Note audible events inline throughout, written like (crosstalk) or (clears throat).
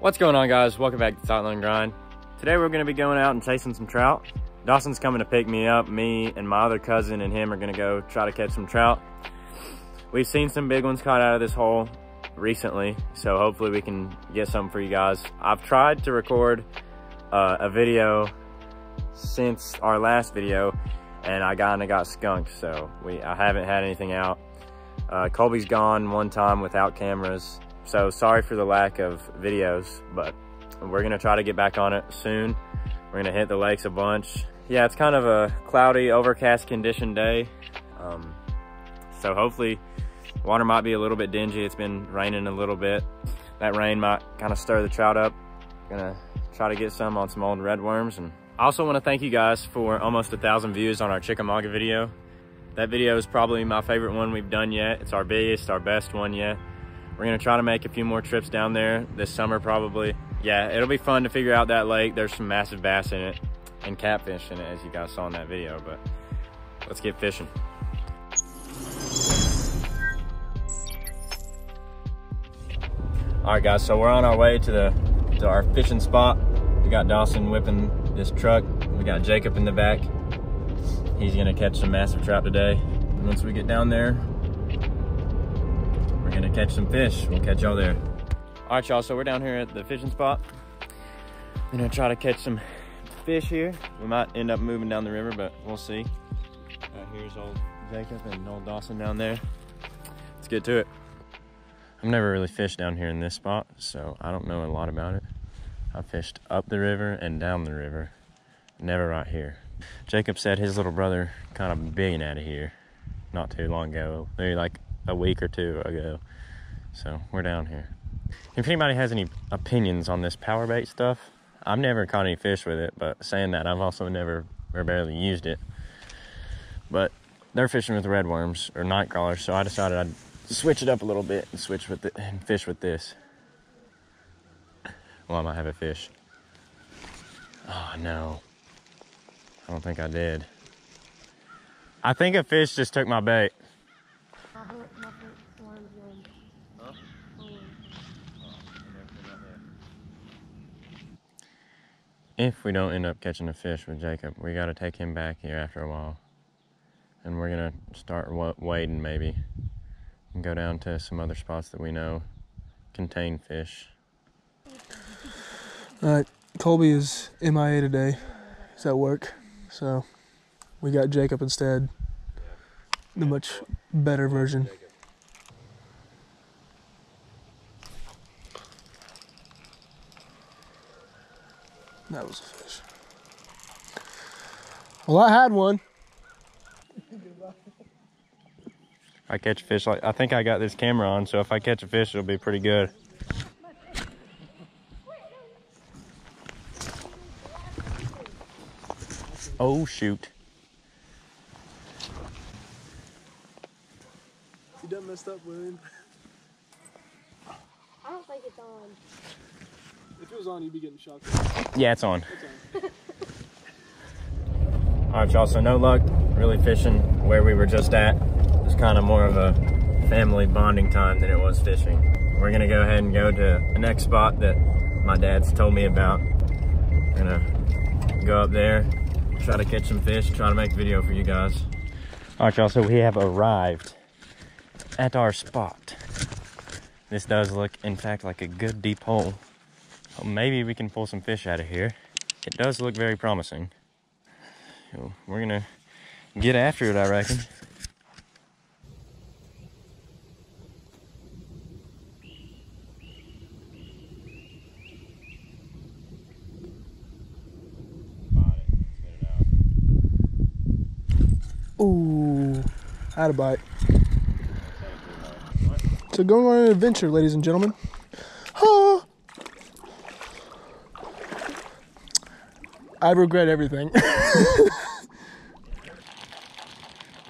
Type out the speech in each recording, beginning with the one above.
What's going on guys? Welcome back to Tight Line Grind. Today we're gonna be going out and chasing some trout. Dawson's coming to pick me up. Me and my other cousin and him are gonna go try to catch some trout. We've seen some big ones caught out of this hole recently, so hopefully we can get some for you guys. I've tried to record uh, a video since our last video and I kinda got skunked, so we I haven't had anything out. Uh, Colby's gone one time without cameras so sorry for the lack of videos, but we're gonna try to get back on it soon. We're gonna hit the lakes a bunch. Yeah, it's kind of a cloudy, overcast condition day. Um, so hopefully water might be a little bit dingy. It's been raining a little bit. That rain might kind of stir the trout up. Gonna try to get some on some old red worms. And I also wanna thank you guys for almost a thousand views on our Chickamauga video. That video is probably my favorite one we've done yet. It's our biggest, our best one yet. We're gonna try to make a few more trips down there this summer probably. Yeah, it'll be fun to figure out that lake. There's some massive bass in it and catfish in it as you guys saw in that video, but let's get fishing. All right guys, so we're on our way to the to our fishing spot. We got Dawson whipping this truck. We got Jacob in the back. He's gonna catch some massive trout today. Once we get down there, catch some fish. We'll catch y'all there. All right, y'all, so we're down here at the fishing spot. We're gonna try to catch some fish here. We might end up moving down the river, but we'll see. Uh, here's old Jacob and old Dawson down there. Let's get to it. I've never really fished down here in this spot, so I don't know a lot about it. I fished up the river and down the river, never right here. Jacob said his little brother kind of being out of here not too long ago, maybe like a week or two ago. So we're down here. If anybody has any opinions on this power bait stuff, I've never caught any fish with it, but saying that, I've also never or barely used it. But they're fishing with red worms or night crawlers, so I decided I'd switch it up a little bit and switch with it and fish with this. Well, I might have a fish. Oh no. I don't think I did. I think a fish just took my bait. If we don't end up catching a fish with Jacob, we got to take him back here after a while. And we're going to start wading maybe and go down to some other spots that we know contain fish. All right, Colby is MIA today. He's at work. So we got Jacob instead. The much better version. That was a fish. Well, I had one. I catch a fish like I think I got this camera on, so if I catch a fish, it'll be pretty good. Oh shoot! You done messed up, William. I don't think it's on. If it was on, you'd be getting shocked. Yeah, it's on. It's on. All right, y'all, so no luck really fishing where we were just at. It was kind of more of a family bonding time than it was fishing. We're gonna go ahead and go to the next spot that my dad's told me about. Gonna go up there, try to catch some fish, try to make a video for you guys. All right, y'all, so we have arrived at our spot. This does look, in fact, like a good deep hole. Maybe we can pull some fish out of here. It does look very promising. So we're gonna get after it, I reckon. Ooh, had a bite. So going on an adventure, ladies and gentlemen. I regret everything. (laughs)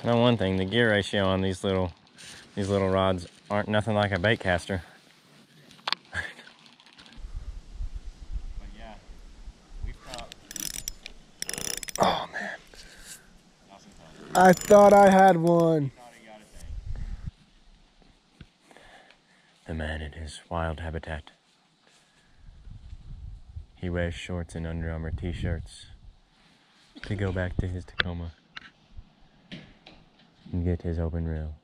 Now one thing, the gear ratio on these little these little rods aren't nothing like a bait caster. (laughs) oh man. I thought I had one. The man in his wild habitat. He wears shorts and Under Armour t-shirts to go back to his Tacoma and get his open reel.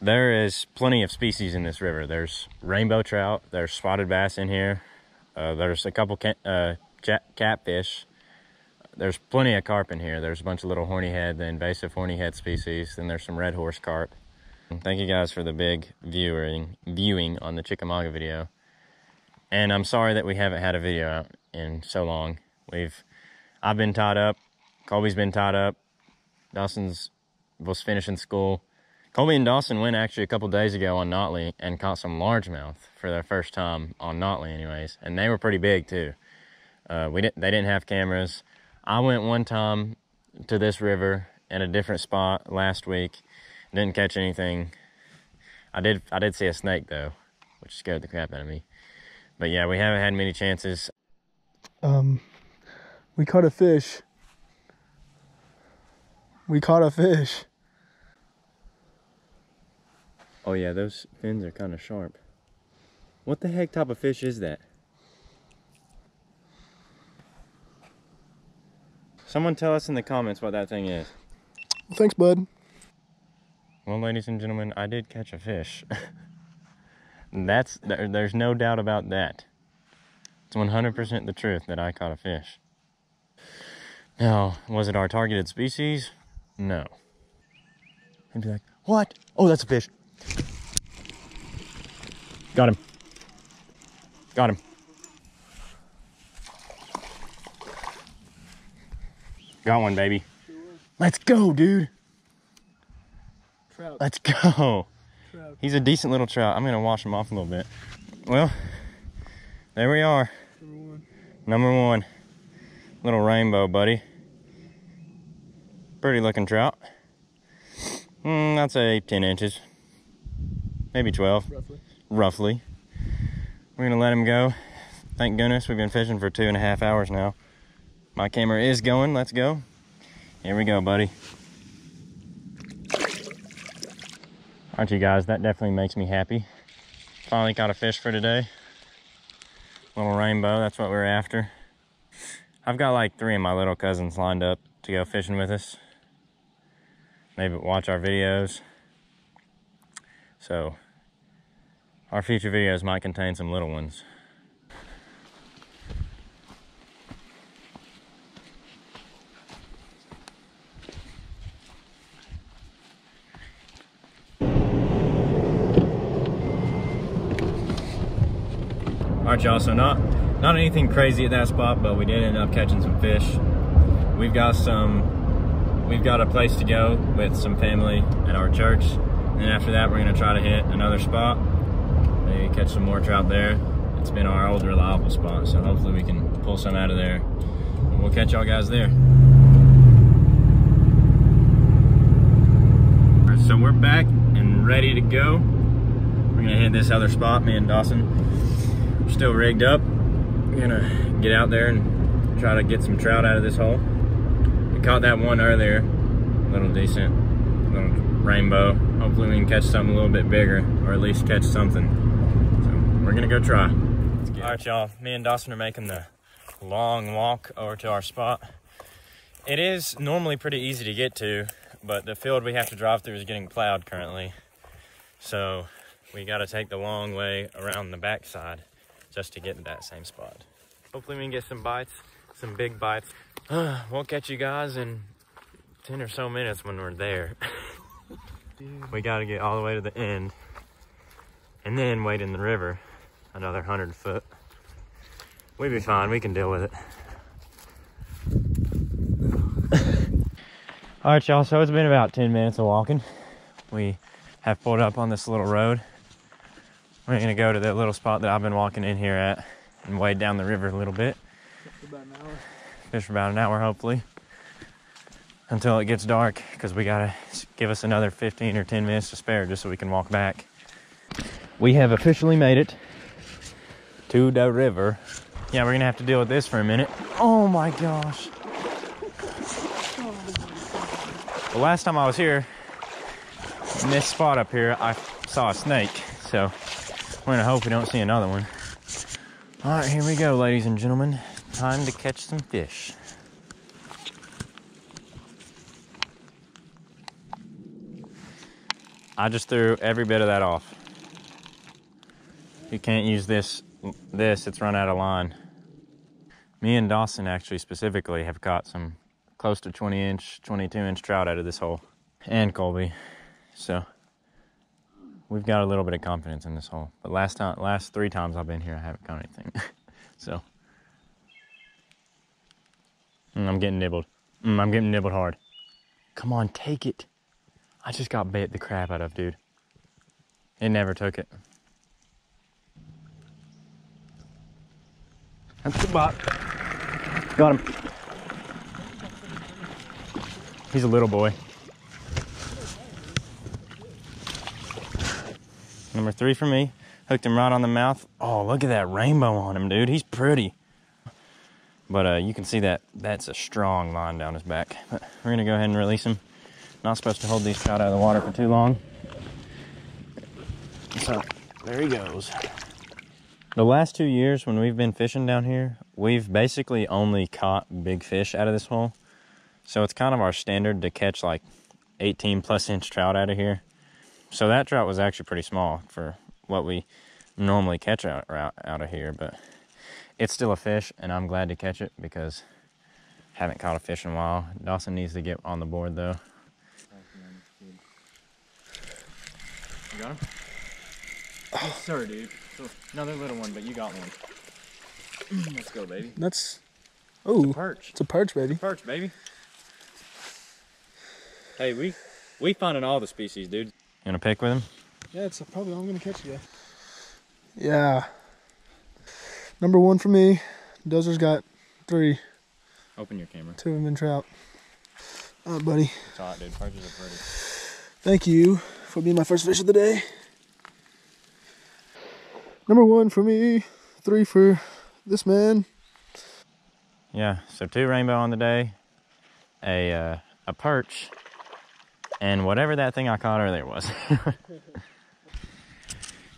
There is plenty of species in this river. There's rainbow trout, there's spotted bass in here, uh, there's a couple uh, catfish, there's plenty of carp in here. There's a bunch of little horny head, the invasive horny head species, then there's some red horse carp. Thank you guys for the big viewing, viewing on the Chickamauga video. And I'm sorry that we haven't had a video out in so long. We've, I've been tied up, Colby's been tied up, Dawson's was finishing school. Colby and Dawson went actually a couple days ago on Nottely and caught some largemouth for their first time on Nottely anyways. And they were pretty big too. Uh, we didn't, they didn't have cameras. I went one time to this river in a different spot last week. Didn't catch anything. I did I did see a snake though, which scared the crap out of me. But yeah, we haven't had many chances. Um we caught a fish we caught a fish. Oh yeah, those fins are kind of sharp. What the heck type of fish is that? Someone tell us in the comments what that thing is. Thanks, bud. Well, ladies and gentlemen, I did catch a fish. (laughs) That's there, there's no doubt about that. It's 100% the truth that I caught a fish. Now, was it our targeted species? No. He'd be like, what? Oh, that's a fish. Got him. Got him. Got one, baby. Let's go, dude. Trout. Let's go. Trout. He's a decent little trout. I'm gonna wash him off a little bit. Well, there we are. Number one. Number one. Little rainbow, buddy pretty looking trout. Mm, I'd say 10 inches, maybe 12, roughly. roughly. We're gonna let him go. Thank goodness we've been fishing for two and a half hours now. My camera is going, let's go. Here we go, buddy. Aren't you guys, that definitely makes me happy. Finally caught a fish for today. Little rainbow, that's what we're after. I've got like three of my little cousins lined up to go fishing with us maybe watch our videos. So our future videos might contain some little ones. Y'all, so not not anything crazy at that spot, but we did end up catching some fish. We've got some we've got a place to go with some family at our church. And after that, we're gonna try to hit another spot. Maybe catch some more trout there. It's been our old reliable spot, so hopefully we can pull some out of there. And we'll catch y'all guys there. so we're back and ready to go. We're gonna hit this other spot, me and Dawson. Still rigged up. We're gonna get out there and try to get some trout out of this hole We caught that one earlier. A little decent, little rainbow. Hopefully we can catch something a little bit bigger, or at least catch something. So we're gonna go try. All right, y'all. Me and Dawson are making the long walk over to our spot. It is normally pretty easy to get to, but the field we have to drive through is getting plowed currently. So we got to take the long way around the backside just to get to that same spot. Hopefully we can get some bites, some big bites. (sighs) we'll catch you guys in 10 or so minutes when we're there. (laughs) we got to get all the way to the end and then wait in the river another 100 foot. We'll be fine. We can deal with it. all right, y'all. So it's been about 10 minutes of walking. We have pulled up on this little road. We're to go to that little spot that I've been walking in here at and wade down the river a little bit. About an hour fish for about an hour hopefully until it gets dark because we gotta give us another 15 or 10 minutes to spare just so we can walk back. We have officially made it to the river. Yeah, we're gonna have to deal with this for a minute. Oh my gosh. The last time I was here, in this spot up here, I saw a snake. So we're gonna hope we don't see another one. All right, here we go, ladies and gentlemen. Time to catch some fish. I just threw every bit of that off. You can't use this, this, it's run out of line. Me and Dawson actually specifically have caught some close to 20 inch, 22 inch trout out of this hole. And Colby. So we've got a little bit of confidence in this hole. But last time, last three times I've been here, I haven't caught anything. (laughs) so mm, I'm getting nibbled. Mm, I'm getting nibbled hard. Come on, take it. I just got bit the crap out of, dude. It never took it. That's the bot. Got him. He's a little boy. Number three for me. Hooked him right on the mouth. Oh, look at that rainbow on him, dude. He's pretty. But uh, you can see that that's a strong line down his back. But we're gonna go ahead and release him. Not supposed to hold these trout out of the water for too long. So there he goes. The last two years when we've been fishing down here, we've basically only caught big fish out of this hole. So it's kind of our standard to catch like 18 plus inch trout out of here. So that trout was actually pretty small for what we normally catch out, out of here, but it's still a fish and I'm glad to catch it because I haven't caught a fish in a while. Dawson needs to get on the board though. You got him? Oh, yes, sir, dude. Another little one, but you got one. Let's go, baby. That's. Oh, perch. It's a perch, baby. It's a perch, baby. Hey, we we finding all the species, dude. You gonna pick with him? Yeah, it's probably all I'm gonna catch today. Yeah. Number one for me. Dozer's got three. Open your camera. Two of them in trout. All right, buddy. It's hot, dude. Perches are pretty. Thank you for being my first fish of the day. Number one for me, three for this man. Yeah, so two rainbow on the day, a uh, a perch, and whatever that thing I caught earlier was. (laughs)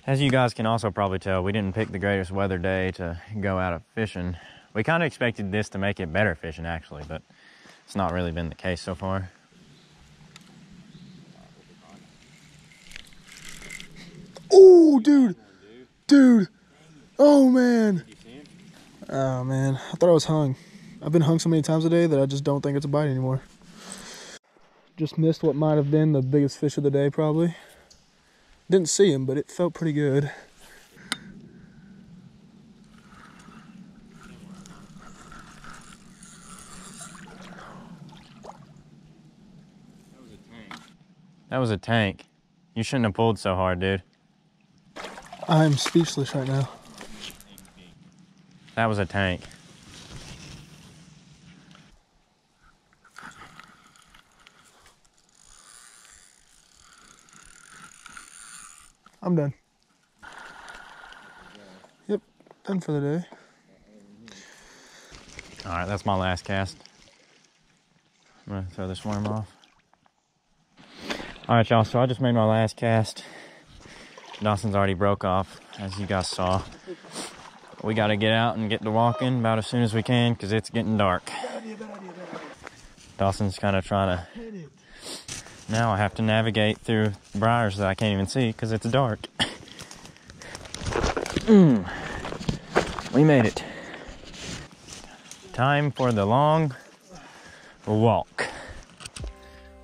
As you guys can also probably tell, we didn't pick the greatest weather day to go out of fishing. We kind of expected this to make it better fishing actually, but it's not really been the case so far. Oh, dude. Dude. Oh, man. Oh, man. I thought I was hung. I've been hung so many times a day that I just don't think it's a bite anymore. Just missed what might have been the biggest fish of the day, probably. Didn't see him, but it felt pretty good. That was a tank. That was a tank. You shouldn't have pulled so hard, dude. I'm speechless right now. That was a tank. I'm done. Yep, done for the day. All right, that's my last cast. I'm gonna throw this worm off. All right, y'all, so I just made my last cast. Dawson's already broke off, as you guys saw. We got to get out and get to walking about as soon as we can because it's getting dark. Dawson's kind of trying to. Now I have to navigate through briars that I can't even see because it's dark. (clears throat) mm. We made it. Time for the long walk.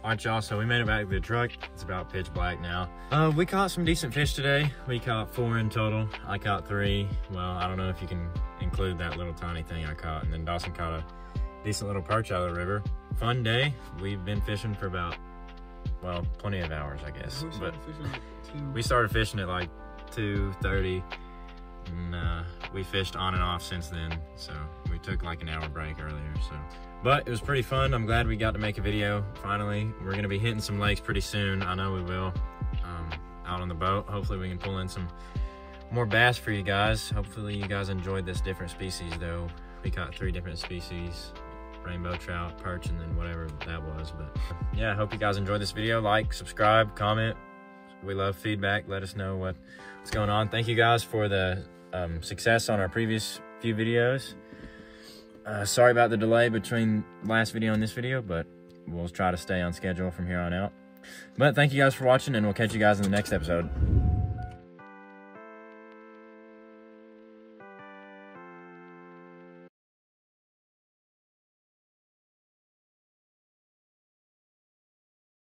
All right, y'all, so we made it back to the truck. It's about pitch black now. Uh, we caught some decent fish today. We caught four in total. I caught three. Well, I don't know if you can include that little tiny thing I caught. And then Dawson caught a decent little perch out of the river. Fun day. We've been fishing for about, well, plenty of hours, I guess. We but started we started fishing at like 2.30 and uh, we fished on and off since then. So we took like an hour break earlier, so. But it was pretty fun. I'm glad we got to make a video finally. We're gonna be hitting some lakes pretty soon. I know we will. Um, out on the boat. Hopefully we can pull in some more bass for you guys. Hopefully you guys enjoyed this different species though. We caught three different species. Rainbow trout, perch, and then whatever that was. But yeah, I hope you guys enjoyed this video. Like, subscribe, comment. We love feedback. Let us know what, what's going on. Thank you guys for the um, success on our previous few videos. Uh, sorry about the delay between last video and this video, but we'll try to stay on schedule from here on out. But thank you guys for watching, and we'll catch you guys in the next episode.